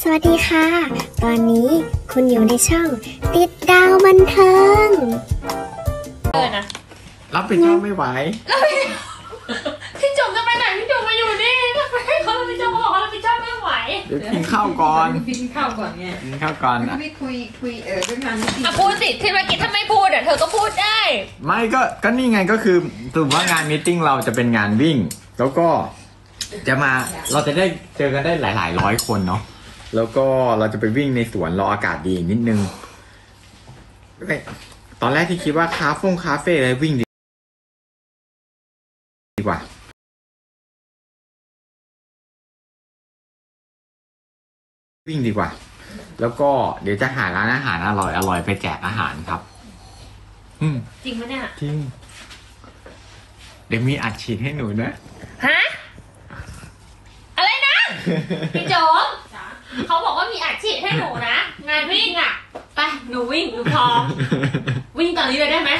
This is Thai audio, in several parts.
สวัสดีค่ะ ตอนนี้คุณอยู่ในช่อง ติดดาวบันเทิงเออนะรับผิดชอบไม่ไหวพี่จุ๋มจะไปไหนพี่จุ๋มมาอยู่นี่ทำไมเขาพี่จุ๋มบอกว่าเราพี่จุ๋มไม่ไหวเดี๋ยวกินข้าวก่อนกินข้าวก่อนไงกินข้าวก่อนอะไม่คุยคุยเออเรื่องงานไม่กินอะพูดสิที่เมื่อกี้ถ้าไม่พูดอะเธอก็พูดได้ ไม่ก็ก็นี่ไงก็คือสรุปว่างานมตติ팅เราจะเป็นงานวิ่ง แล้วก็จะมาเราจะได้เจอกันได้หลาย ๆ ร้อยคนเนาะ แล้วก็เราจะไปวิ่งในสวนรออากาศดีนิดนึงเอ้ยตอนแรกที่คิดว่าคาเฟ่งคาเฟ่อะไรวิ่งดีดีกว่า วิ่งดีกว่า แล้วก็เดี๋ยวจะหาร้านอาหารอร่อยอร่อยไปแจกอาหารครับ อืมจริงปะเนี่ย จริง เดี๋ยวมีอัดฉีดให้หนูนะ ฮะ อะไรนะ พี่จุ๋ม เขาบอกว่ามีอัดฉีดให้หนูนะ งานวิ่งอะ ไป หนูวิ่ง หนูพร้อม วิ่งตอนนี้เลยได้ไหม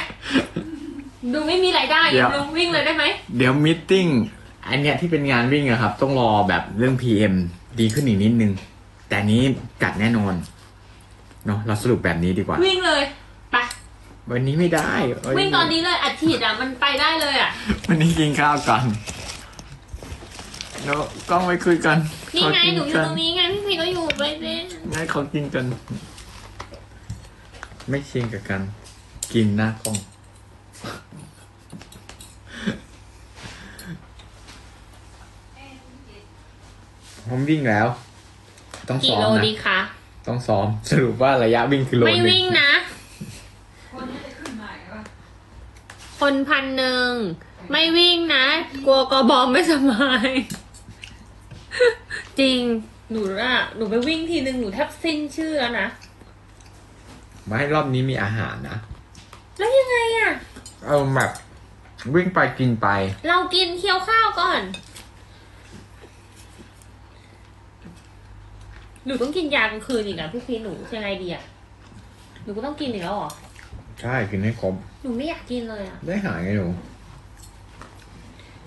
ดูไม่มีรายได้เดี๋ยว ลุงวิ่งเลยได้ไหม เดี๋ยว meeting อันเนี้ยที่เป็นงานวิ่งอะครับ ต้องรอแบบเรื่อง PM ดีขึ้นอีกนิดนึง แต่อันนี้จัดแน่นอนเนาะเราสรุปแบบนี้ดีกว่า วิ่งเลย ไป วันนี้ไม่ได้เยวิ่งตอนนี้เลยอัดฉีดอะ มันไปได้เลยอะ วันนี้กินข้าวก่อน เนาะกล้องไปคุยกันนี่ไงขกิหนูอยู่ตรงนี้ไงพี่พีก็อยู่ไปเล่นงั้นเขากินกัน ไม่ชินกับกันกินหน้ากล้อง ผมวิ่งแล้ว ต้องกี่ซ้อโลมนะดีคะ ต้องซ้อม สรุปว่าระยะวิ่งคือโลไม่หนึ่วิ่งงนะ คนที่จะขึ้นมาอีกว่าคนพันหนึ่ง ไม่วิ่งนะ กลัวกระบอกไม่สบาย จริงหนูอะหนูไปวิ่งทีนึงหนูแทบสิ้นเชื่อนะไม่รอบนี้มีอาหารนะ แล้วยังไงอะเอาแบบวิ่งไปกินไป เรากินเคี้ยวข้าวก่อน หนูต้องกินยากลางคืนอีกอะพี่พีชหนูยังไงดีอะหนูก็ต้องกินอีกแล้วเหรอ ใช่กินให้ครบ หนูไม่อยากกินเลยอะได้หายไงหนู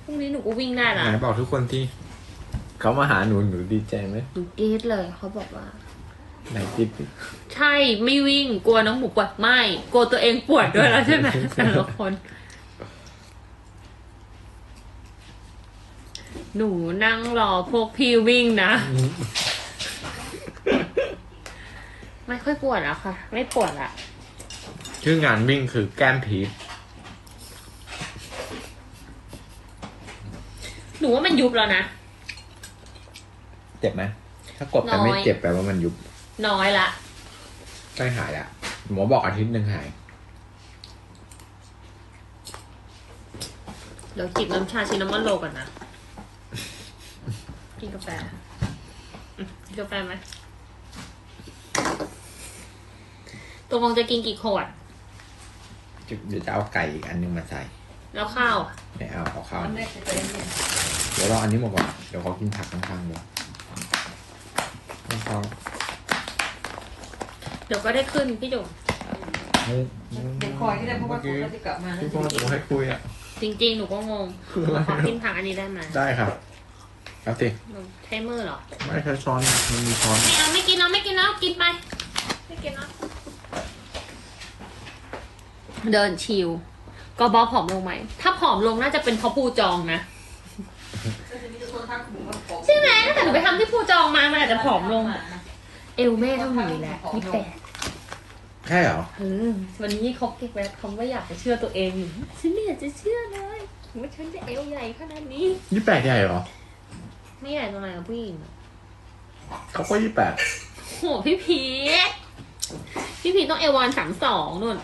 พรุ่งนี้หนูก็วิ่งได้ไหละนบอกทุกคนที่ เขามาหาหนูหนูดีใจไหมหนูกรีดเลยเขาบอกว่า ไหนติดใช่ไม่วิ่งกลัวน้องหมูปวดไม่กลัวตัวเองปวดด้วยแล้วใช่ไหมแต่ละคน หนูนั่งรอพวกพี่วิ่งนะ ไม่ค่อยปวดแล้วค่ะ ไม่ปวดละชื่องานวิ่งคือแก้มพีชหนูว่ามันยุบแล้วนะ เจ็บไหมถ้ากดแต่ไม่น้อยเจ็บแปลว่ามันยุบ น้อยละใกล้หายแล้วหมอบอกอาทิตย์หนึ่งหาย เดี๋ยวจิบน้ำชาชินน้ำมันโลก่อนนะ กินกาแฟอืมกินกาแฟไหมตกลงจะกินกี่ขวดเดี๋ยวจะเอาไก่อีกอันหนึงมาใส่ แล้วข้าวอะไม่เอาเอาข้าววันแรกจะไปเนี่ยเดี๋ยวรออันนี้หมดก่อน เดี๋ยวเขากินผักข้างๆด้วย ข้างเดี๋ยวก็ได้ขึ้นพี่จุ๋มๆเฮ้ยเดี๋ยวคอยก็ได้เพราะว่าเขาก็จะกลับมาแล้วพี่พ่อจะให้คุยอะ จริง ๆ หนูก็งงหนูขอกินผักอันนี้ได้ไหมได้ครับเอาสิหนูใช้มือเหรอ ไม่ใช่ช้อนมันมีช้อนไม่เอาไม่กินแล้วไม่กินแล้วกินไป ไม่กินแล้วเดินชิวก็บอผอมลงไหม ถ้าผอมลงน่าจะเป็นเพราะปูจองนะ ใช่ไหมแต่ห นูไปทำที่ปูจองมา มันอาจจะผอมลงเอวแม่เท่าหนูแหละยี่แปดใช่เหรอเออวันนี้เขาเก็บไว้เขาไม่อยากจะเชื่อตัวเองอยู่ฉันไม่อยากจะเชื่อเลยว่าฉันจะเอวใหญ่ขนาดนี้ยี่แปดใหญ่เหรอ ไม่ใหญ่ตรงไหนกับผู้หญิงอะเขาก็ยี่แปดโหพี่พีทพี่พีทต้องเอวานสามสองนู่น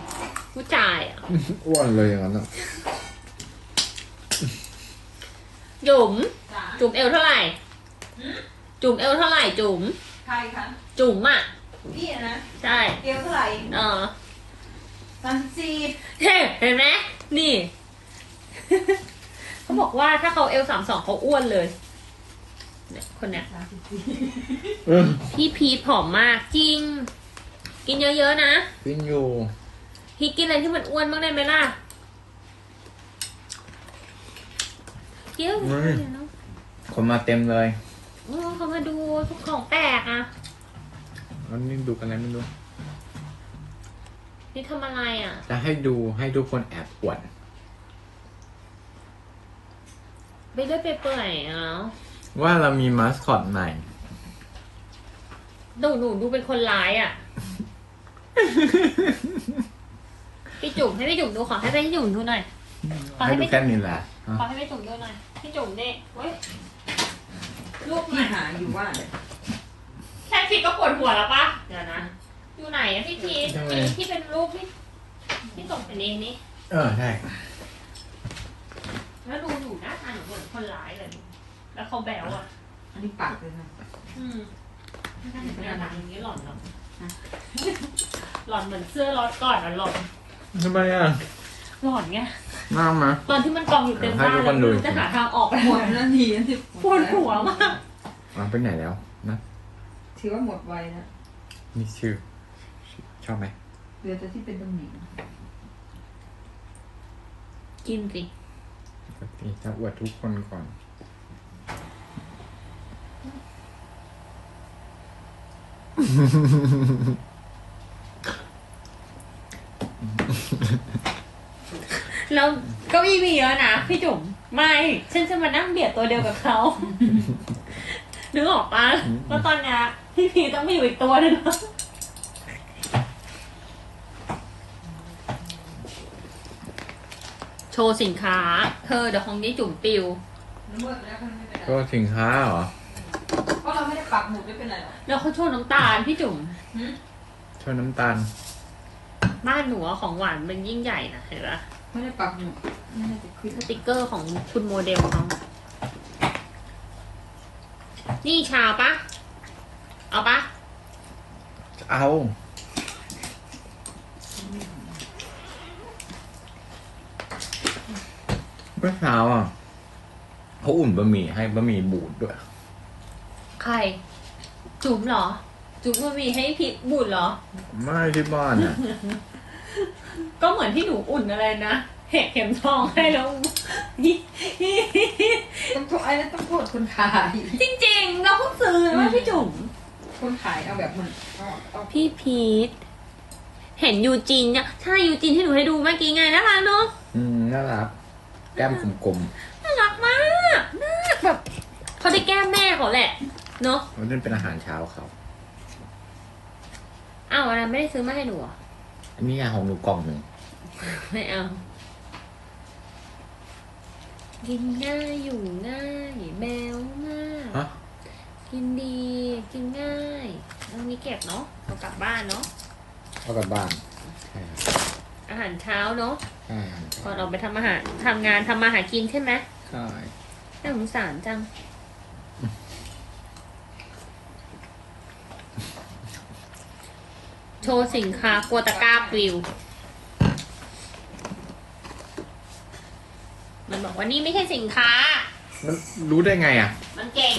ผู้ชายอะอ้วนเลยอย่างนั้นอะจุ๋มจุ๋มเอวเท่าไหร่ จุ๋มเอวเท่าไหร่จุ๋มใครคะจุ๋มอะพี่อะนะใช่เดียวเท่าไหร่เออสามสิบสี่เฮ้เห็นไหมนี่ เขาบอกว่าถ้าเขาเอลสามสองเขาอ้วนเลยเนี่ยคนเนี้ยสามสิบสี่เออพี่พีทผอมมากจริง กินเยอะๆนะกินอยู่พี่กินอะไรที่มันอ้วนบ้างได้ไหมล่ะเกี่ยวคนมาเต็มเลย โอ้เขามาดูทุกของแปลกอะอันนี้ดูกันอะไรไม่รู้นี่ทำอะไรอะ จะให้ดูให้ทุกคนแอบอวดไปเรื่อยไปเปื่อยอะว่าเรามีมาสคอตใหม่หนูหนูดูเป็นคนร้ายอะ พี่จุ๋มให้พี่จุ๋มดูขอให้พี่จุ๋มดูหน่อย ขอให้ให้ดูไม่แค่นี้แหละอะขอให้พี่จุ๋มดูหน่อย พี่จุ๋มเด็กเว้ย รูปใหที่ม่หาอยู่ว่า แค่คิดก็ปวดหัวแล้วปะเดี๋ยวนะ อยู่ไหนอะพี่พีทมีที่เป็นรูปที่ที่ส่งเป็นเองนี่เออใช่แล้วดูหนูหน้าตาหนูเหมือนคนร้ายเลย แล้วเขาแบวอะ อันนี้ปากเลยนะอืมหน้าตาอย่างนี้หล่อนเนาะหล่อนเหมือนเสื้อรอดก่อนอะหล่อนทำไมอะหล่อนไง น่ามาตอนที่มันกองอยู่เต็มบ้านให้ทุกคแล้วนไม่ดูรู้จะหาทางออกไปหมดนาทีนะที่ปวดหัวมากอะไปไหนแล้วนะถือว่าหมดไวนะนี่ชื่อ ชอบไหมเหลือแต่ที่เป็นตำหนิกินสิปกติจะอวดทุกคนก่อน แล้วเก็มีมีเยอะนะพี่จุ๋มไม่ ฉันจะมานั่งเบียดตัวเดียวกับเขา นึกออกปะว่าตอนเนี้ยพี่พีต้องมีอยู่อีกตัวหนึงนะโชว์สินค้า เธอเดี๋ยวของนี้จุ๋มปิวเมื่อแล้วมันไม่เป็นไรก็สินค้าเหรอเพราะเราไม่ได้ปักหมุดไม่เป็นไรหรอกแล้วเขาโชว์น้ำตาลพี่จุ๋มชอบน้ำตาล บ้านหนูอะของหวานเป็นยิ่งใหญ่นะเห็นปะ ไม่ได้ปักหมุดไม่ได้จะขึ้นสติกเกอร์ของคุณโมเดลเขานี่ชาปะ เอาปะ เอา เมื่อเช้าอะเขาอุ่นบะหมี่ให้บะหมี่บูดด้วย ใคร จุ๋มเหรอ จุ๋มมันมีให้พิษบุญเหรอ ไม่ที่บ้านอะ ก็เหมือนที่หนูอุ่นอะไรนะเห็ดเข็มทองให้แล้วต้องโทษไอ้นั่นต้องโทษคนขาย จริงๆ เราเพิ่งซื้อว่าพี่จุ๋มคนขายเอาแบบมันเอาเอาพี่พีทเห็นยูจีนเนี่ยใช่ยูจีนที่หนูให้ดูเมื่อกี้ไงน่ารักเนาะอืมน่ารักแก้มกลมน่ารักมากน่ารักแบบเขาได้แก้มแม่เขาแหละ เนาะๆมันนั่นเป็นอาหารเช้าเขา อ้าวอันนั้นไม่ได้ซื้อมาให้หนูเหรอ อันนี้อาของหนูกล่องหนึ่งไม่เอา กินง่ายอยู่ง่ายแบวมากฮะกินดีกินง่ายเอานี้เก็บเนาะเอากลับบ้านเนาะเอากลับบ้านใช่ครับอาหารเช้าเนาะใช่ก่อนออกไปทำอาหารทำงานทำมาหากินใช่ไหมใช่น่าสงสารจัง โชว์สินค้ากลัวตะกร้าปลิว มันบอกว่านี่ไม่ใช่สินค้า มันรู้ได้ไงอะ มันเก่ง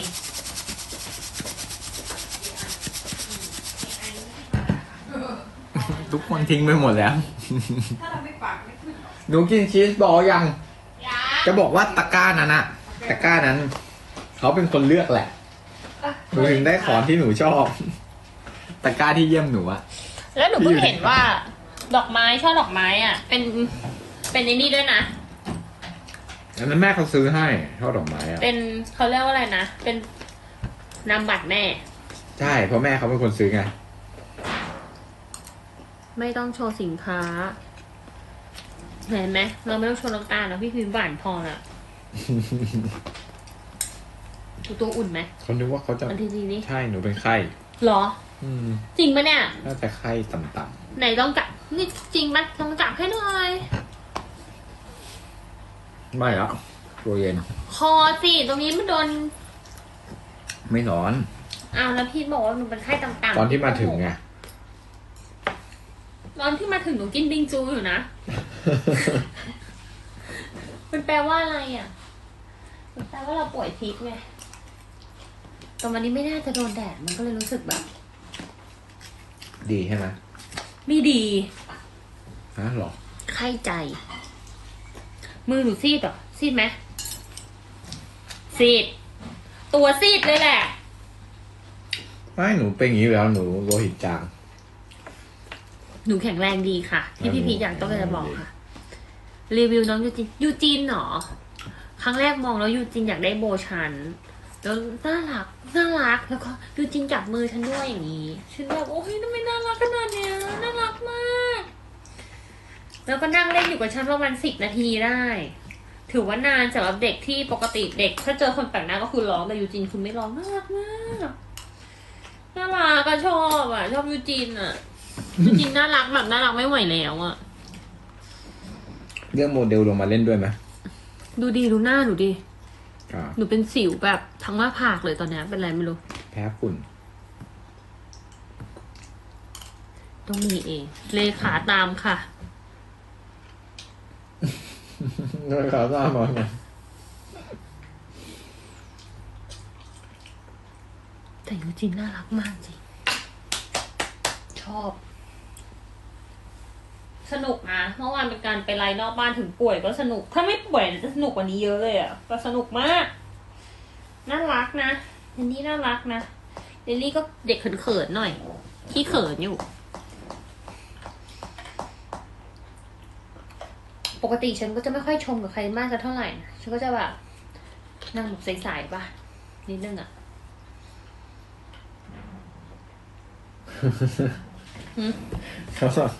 ทุกคนทิ้งไปหมดแล้ว ถ้าเราไม่ปักไม่ขึ้นหรอกหนูกินชีสบอลยัง ยาจะบอกว่าตะกร้านั้นอะตะกร้านั้น เขาเป็นคนเลือกแหละหนูถึงได้ของที่หนูชอบ ตะกร้าที่เยี่ยมหนูอะ แล้วหนูเพิ่งเห็นว่า ดอกไม้ช่อดอกไม้อะ เป็นเป็นไอ้นี่ด้วยนะ อันนั้นแม่เขาซื้อให้ชอบดอกไม้อะเป็นเขาเรียกว่าอะไรนะ เป็นนามบัตรแม่ ใช่เพราะแม่เขาเป็นคนซื้อไงไม่ต้องโชว์สินค้า เห็นไหมเราไม่ต้องโชว์น้ำตาลแล้วพี่พิมพ์หวานพอละดูตัวอุ่นไหมเขานึกว่าเขาจะอันทีทีนี้ใช่หนูเป็นไข้หรออืม จริงปะเนี่ย น่าจะไข้ต่ำไหนต้องจับนี่จริงไหมลองจับให้หน่อย ๆไม่แล้วตัวเย็น คอสิตรงนี้มันโดน ไม่ร้อน อ้าวแล้วพี่บอกว่าหนูเป็นไข้ต่างๆตอนที่มาถึงไง ตอนที่มาถึงหนูกินบิงจูอยู่นะ มันแปลว่าอะไรอะ มันแปลว่าเราป่วยทิพย์ไงแต่วันนี้ไม่น่าจะโดนแดด มันก็เลยรู้สึกแบบ ดีใช่ไหมไม่ดีฮะหรอไข้ใจ มือหนูซีดเหรอซีดไหมซีด ตัวซีดเลยแหละ ไม่หนูเป็นอย่างนี้อยู่แล้วหนูโลหิตจาง หนูแข็งแรงดีค่ะ ที่พี่พีชอยากต้องการจะบอกค่ะ รีวิวน้องยูจินยูจินเหรอ ครั้งแรกมองแล้วยูจินอยากได้โบชัน แล้วน่ารักน่ารักแล้วก็ยูจินจับมือฉันด้วยอย่างนี้ฉันแบบโอ้ยทำไมน่ารักขนาดเนี้ยน่ารักมาก แล้วก็นั่งเล่นอยู่กับฉันประมาณสิบนาทีได้ ถือว่านานสำหรับเด็กที่ปกติเด็ก ถ้าเจอคนแปลกหน้าก็คือร้องแต่ยูจินคือไม่ร้องน่ารักมากน่ารักก็ชอบอะ ชอบยูจินอะยูจินน่ารักแบบน่ารักไม่ไหวแล้วอะเรื่องโมเดลลงมาเล่นด้วยไหมดูดีดูหน้าหนูดิอ่า หนูเป็นสิวแบบทั้งหน้าผากเลยตอนเนี้ยเป็นอะไรไม่รู้ แพ้ฝุ่น ต้องมีเอง เลขาตามค่ะ เลยครับทราบมาไงแต่ยูจินน่ารักมากจริง ชอบ สนุกนะเมื่อวานเป็นการไปไลฟ์นอกบ้านถึงป่วยก็สนุก ถ้าไม่ป่วยจะสนุกกว่านี้เยอะเลยอะก็สนุกมากน่ารักนะเดนนี่น่ารักนะเดนนี่ก็เด็กเขินๆหน่อยขี้เขินอยู่ ปกติฉันก็จะไม่ค่อยชมกับใครมากสักเท่าไหร่นะฉันก็จะแบบนั่งแบบใสๆป่ะนิดนึงอะเขาบอก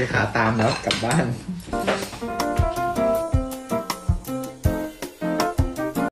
เลยขาตามแล้วกลับบ้าน